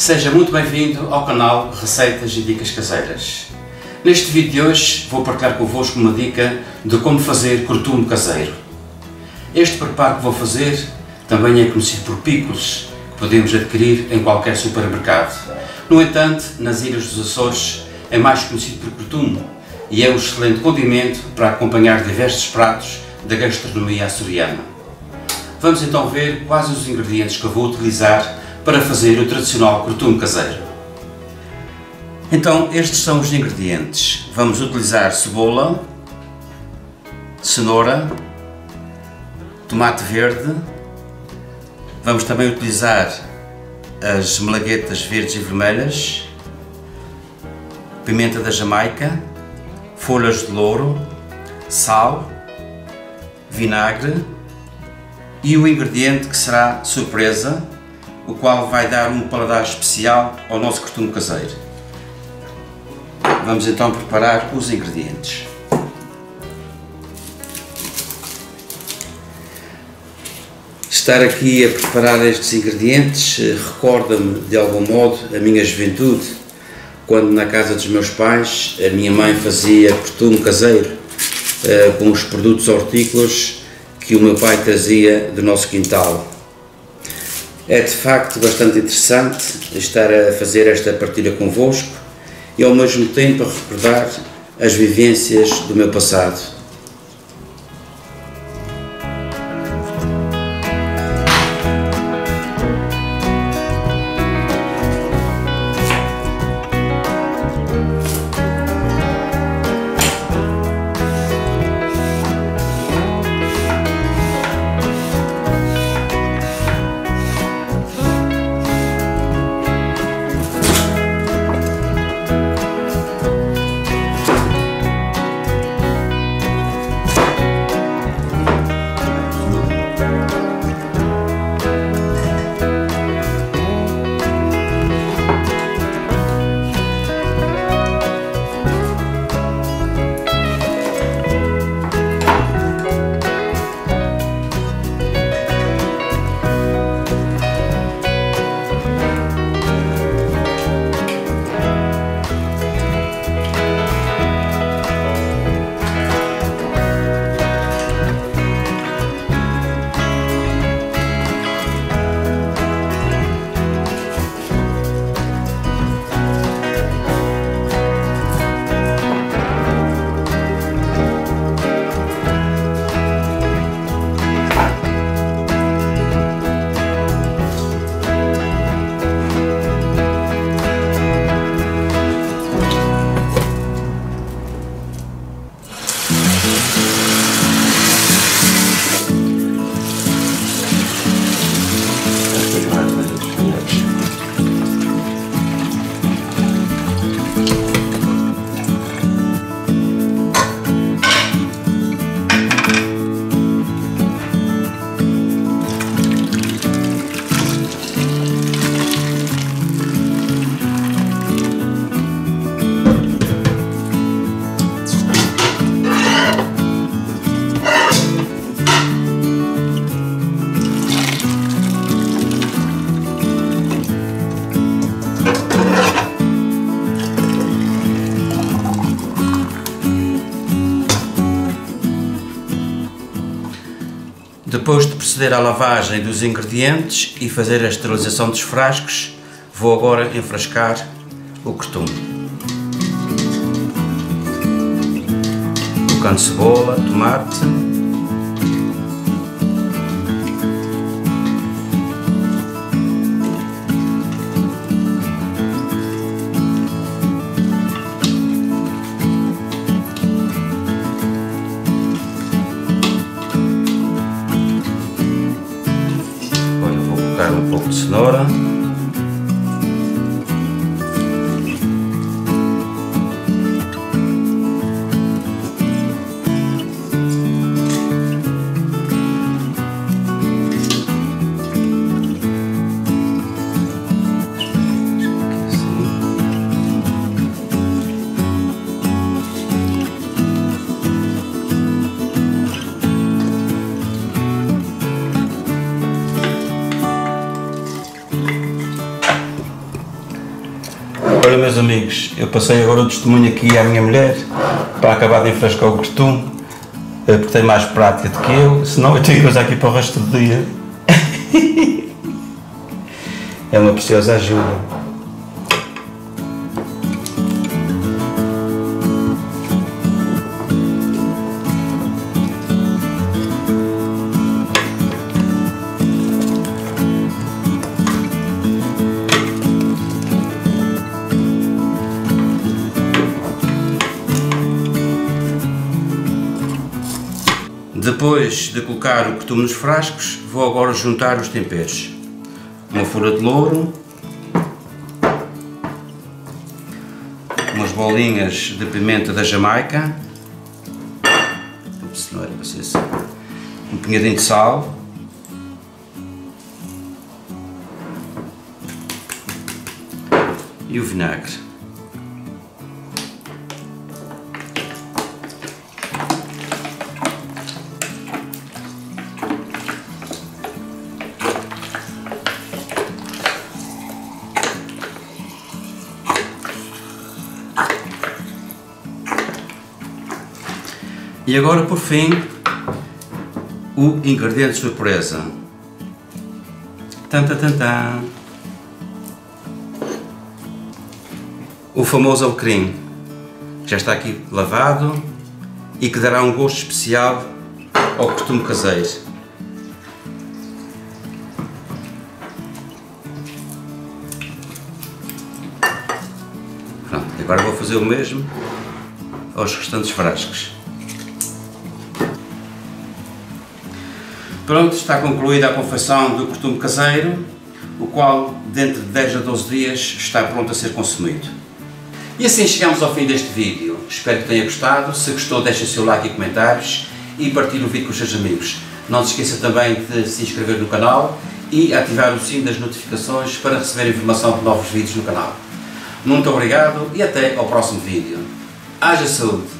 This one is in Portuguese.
Seja muito bem-vindo ao canal Receitas e Dicas Caseiras. Neste vídeo de hoje vou partilhar convosco uma dica de como fazer cortume caseiro. Este preparo que vou fazer também é conhecido por picos, que podemos adquirir em qualquer supermercado. No entanto, nas Ilhas dos Açores é mais conhecido por cortume e é um excelente condimento para acompanhar diversos pratos da gastronomia açoriana. Vamos então ver quais os ingredientes que eu vou utilizar para fazer o tradicional cortume caseiro. Então, estes são os ingredientes. Vamos utilizar cebola, cenoura, tomate verde, vamos também utilizar as melaguetas verdes e vermelhas, pimenta da Jamaica, folhas de louro, sal, vinagre e o ingrediente que será surpresa, o qual vai dar um paladar especial ao nosso cortume caseiro. Vamos então preparar os ingredientes. Estar aqui a preparar estes ingredientes eh, recorda-me de algum modo a minha juventude, quando na casa dos meus pais a minha mãe fazia cortume caseiro eh, com os produtos hortícolas que o meu pai trazia do nosso quintal. É de facto bastante interessante estar a fazer esta partilha convosco e ao mesmo tempo a recordar as vivências do meu passado. Depois de proceder à lavagem dos ingredientes e fazer a esterilização dos frascos, vou agora enfrascar o cortume. Colocando cebola, tomate, cenoura. Olha meus amigos, eu passei agora o testemunho aqui à minha mulher para acabar de enfrascar o costume eh, porque tem mais prática do que eu, senão eu tenho usar aqui para o resto do dia. é uma preciosa ajuda. Depois de colocar o cotume nos frascos, vou agora juntar os temperos. Uma folha de louro, umas bolinhas de pimenta da Jamaica, um punhadinho de sal, e o vinagre. E agora, por fim, o ingrediente surpresa. Tan, tan, tan, tan. O famoso alecrim, que já está aqui lavado e que dará um gosto especial ao costume caseiro. Pronto, agora vou fazer o mesmo aos restantes frascos. Pronto, está concluída a confecção do costume caseiro, o qual dentro de 10 a 12 dias está pronto a ser consumido. E assim chegamos ao fim deste vídeo. Espero que tenha gostado. Se gostou, deixe seu like e comentários e partilhe o vídeo com os seus amigos. Não se esqueça também de se inscrever no canal e ativar o sino das notificações para receber informação de novos vídeos no canal. Muito obrigado e até ao próximo vídeo. Haja saúde!